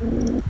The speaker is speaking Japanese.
うん。